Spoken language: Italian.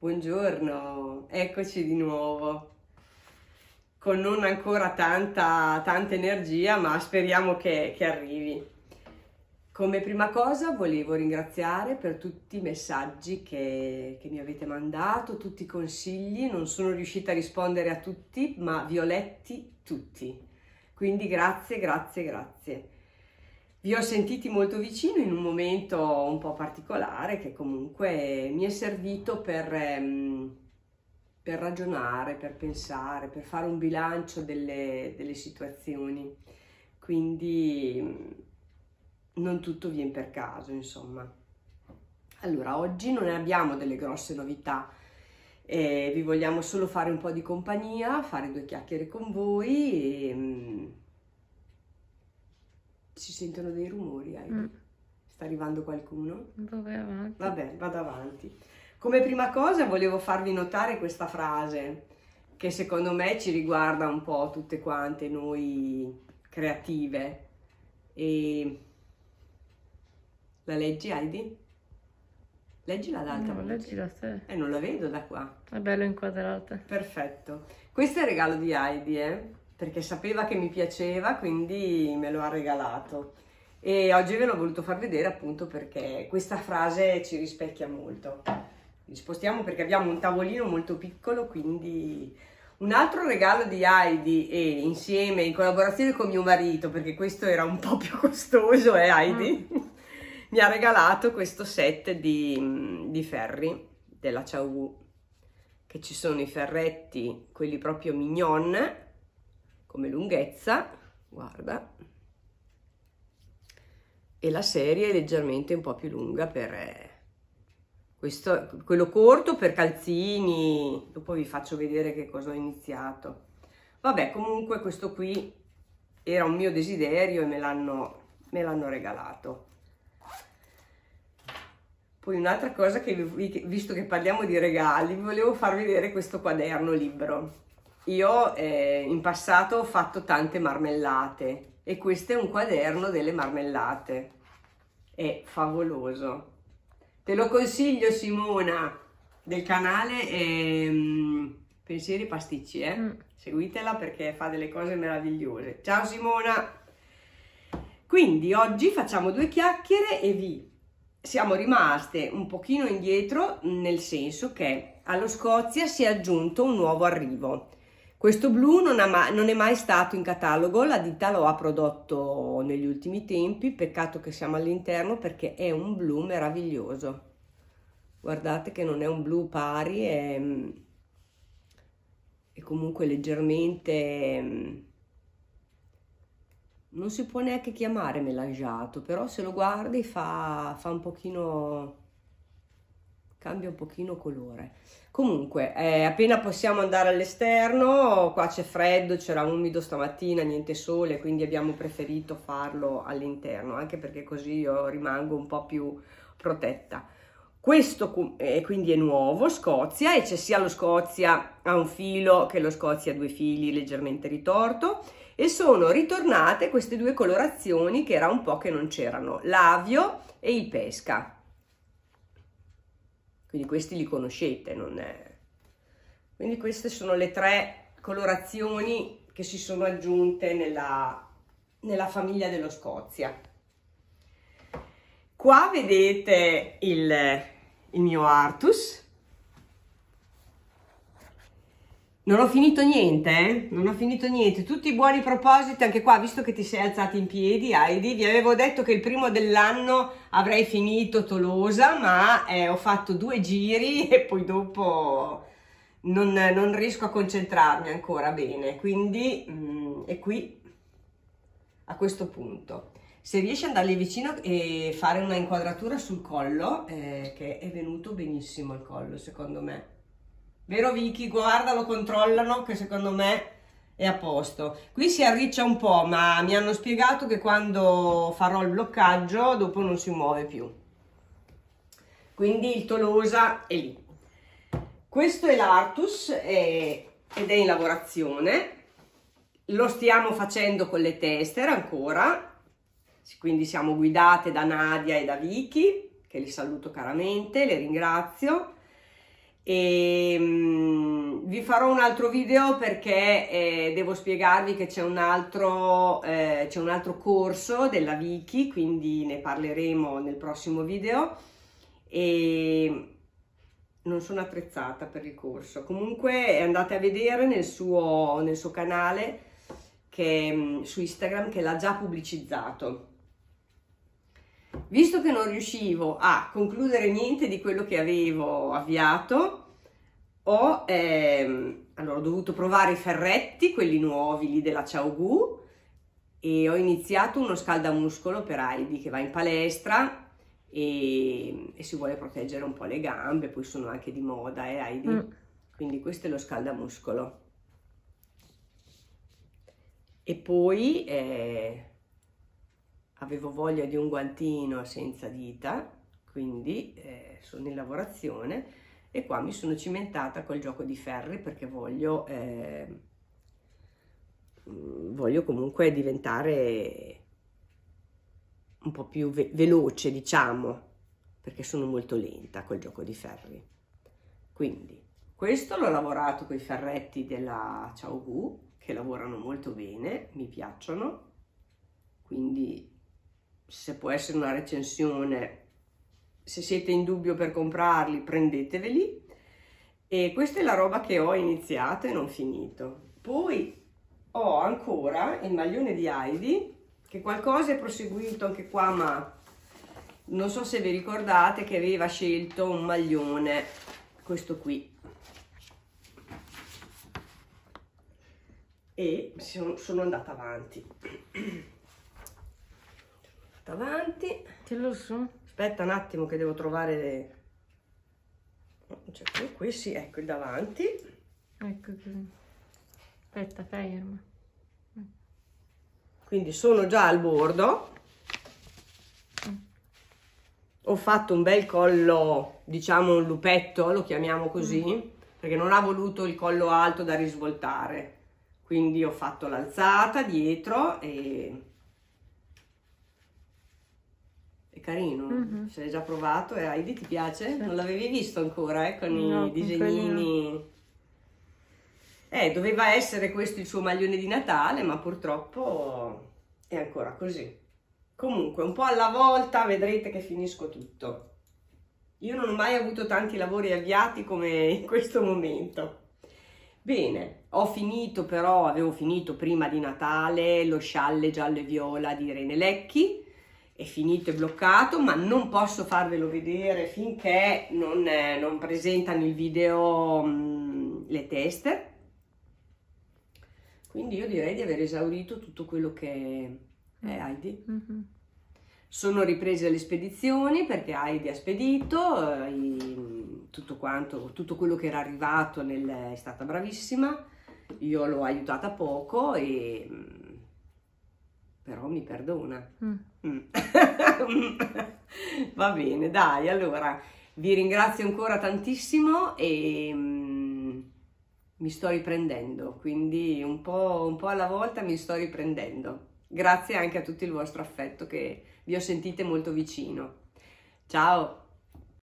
Buongiorno, eccoci di nuovo. Con non ancora tanta, tanta energia, ma speriamo che, che arrivi. Come prima cosa volevo ringraziare per tutti i messaggi che, che, mi avete mandato, tutti i consigli, non sono riuscita a rispondere a tutti, ma vi ho letti tutti. Quindi grazie, grazie, grazie. Vi ho sentiti molto vicino in un momento un po' particolare che comunque mi è servito per, ehm, per ragionare, per pensare, per fare un bilancio delle, delle situazioni. Quindi mm, non tutto viene per caso, insomma. Allora, oggi non abbiamo delle grosse novità, eh, vi vogliamo solo fare un po' di compagnia, fare due chiacchiere con voi e, mm, si sentono dei rumori, Heidi. Mm. Sta arrivando qualcuno? Vai avanti. Vabbè, vado avanti. Come prima cosa volevo farvi notare questa frase che secondo me ci riguarda un po' tutte quante noi creative. E la leggi Heidi? Leggila ad alta no, leggila te. Eh, non la vedo da qua. È bello inquadrata. Perfetto. Questo è il regalo di Heidi, eh? Perché sapeva che mi piaceva, quindi me lo ha regalato. E oggi ve l'ho voluto far vedere appunto perché questa frase ci rispecchia molto. Ci spostiamo perché abbiamo un tavolino molto piccolo, quindi un altro regalo di Heidi e insieme in collaborazione con mio marito, perché questo era un po' più costoso, eh Heidi? Mm. mi ha regalato questo set di, di ferri della Ciao che ci sono i ferretti, quelli proprio mignon, come lunghezza, guarda, e la serie è leggermente un po' più lunga per eh, questo, quello corto per calzini, dopo vi faccio vedere che cosa ho iniziato. Vabbè, comunque questo qui era un mio desiderio e me l'hanno, regalato. Poi un'altra cosa che, visto che parliamo di regali, volevo far vedere questo quaderno libro. Io eh, in passato ho fatto tante marmellate e questo è un quaderno delle marmellate. È favoloso. Te lo consiglio Simona del canale ehm, Pensieri Pasticci, eh? Mm. Seguitela perché fa delle cose meravigliose. Ciao Simona! Quindi oggi facciamo due chiacchiere e vi siamo rimaste un pochino indietro nel senso che allo Scozia si è aggiunto un nuovo arrivo questo blu non, ma, non, è mai stato in catalogo, la ditta lo ha prodotto negli ultimi tempi, peccato che siamo all'interno perché è un blu meraviglioso. Guardate che non è un blu pari, è, è comunque leggermente... Non si può neanche chiamare melangiato, però se lo guardi fa, fa un pochino... cambia un pochino colore. Comunque, eh, appena possiamo andare all'esterno, qua c'è freddo, c'era umido stamattina, niente sole, quindi abbiamo preferito farlo all'interno, anche perché così io rimango un po' più protetta. Questo eh, quindi è nuovo, Scozia, e c'è sia lo Scozia a un filo che lo Scozia a due fili leggermente ritorto, e sono ritornate queste due colorazioni che era un po' che non c'erano, l'avio e il pesca quindi questi li conoscete, non è... Quindi queste sono le tre colorazioni che si sono aggiunte nella, nella famiglia dello Scozia. Qua vedete il, il mio Artus, Non ho finito niente, eh? Non ho finito niente. Tutti i buoni propositi, anche qua, visto che ti sei alzati in piedi, Heidi, vi avevo detto che il primo dell'anno avrei finito Tolosa, ma eh, ho fatto due giri e poi dopo non, non riesco a concentrarmi ancora bene. Quindi mh, mm, è qui, a questo punto. Se riesci ad andargli vicino e fare una inquadratura sul collo, eh, che è venuto benissimo il collo, secondo me. Vero Vicky? Guardalo, controllano che secondo me è a posto. Qui si arriccia un po', ma mi hanno spiegato che quando farò il bloccaggio dopo non si muove più. Quindi il Tolosa è lì. Questo è l'Artus ed è in lavorazione. Lo stiamo facendo con le tester ancora, quindi siamo guidate da Nadia e da Vicky, che li saluto caramente, le ringrazio e um, vi farò un altro video perché eh, devo spiegarvi che c'è un, altro, eh, un altro corso della Wiki, quindi ne parleremo nel prossimo video e non sono attrezzata per il corso. Comunque andate a vedere nel suo, nel suo canale che, mm, su Instagram che l'ha già pubblicizzato. Visto che non riuscivo a concludere niente di quello che avevo avviato, ho, ehm, allora, ho dovuto provare i ferretti, quelli nuovi lì della Ciao Gu, e ho iniziato uno scaldamuscolo per Heidi che va in palestra e, e, si vuole proteggere un po' le gambe, poi sono anche di moda, eh Heidi? Mm. Quindi questo è lo scaldamuscolo. E poi eh, avevo voglia di un guantino senza dita, quindi eh, sono in lavorazione e qua mi sono cimentata col gioco di ferri perché voglio, eh, voglio comunque diventare un po' più ve veloce, diciamo, perché sono molto lenta col gioco di ferri. Quindi questo l'ho lavorato con i ferretti della Ciao Gu, che lavorano molto bene, mi piacciono, quindi se può essere una recensione, se siete in dubbio per comprarli, prendeteveli. E questa è la roba che ho iniziato e non finito. Poi ho ancora il maglione di Heidi, che qualcosa è proseguito anche qua, ma non so se vi ricordate che aveva scelto un maglione, questo qui. E sono andata avanti. Avanti. Ti lo so. Aspetta un attimo che devo trovare le... Cioè, qui, qui sì, ecco il davanti. Ecco qui. Aspetta, ferma quindi sono già al bordo ho fatto un bel collo diciamo un lupetto lo chiamiamo così mm. perché non ha voluto il collo alto da risvoltare quindi ho fatto l'alzata dietro e è carino mm -hmm. se l'hai già provato e Heidi ti piace? Sì. non l'avevi visto ancora eh, con no, i disegnini eh, doveva essere questo il suo maglione di Natale, ma purtroppo è ancora così. Comunque, un po' alla volta vedrete che finisco tutto. Io non ho mai avuto tanti lavori avviati come in questo momento. Bene, ho finito però, avevo finito prima di Natale lo scialle giallo e viola di Irene Lecchi, è finito e bloccato, ma non posso farvelo vedere finché non, eh, non presentano il video mh, mm, le teste quindi io direi di aver esaurito tutto quello che è mm. Heidi. Mm-hmm. Sono riprese le spedizioni perché Heidi ha spedito, eh, tutto, quanto, tutto quello che era arrivato nel, è stata bravissima, io l'ho aiutata poco e mm, però mi perdona. Mm. Mm. Va bene, dai, allora vi ringrazio ancora tantissimo e mi sto riprendendo, quindi un po', un po' alla volta mi sto riprendendo. Grazie anche a tutto il vostro affetto che vi ho sentite molto vicino. Ciao!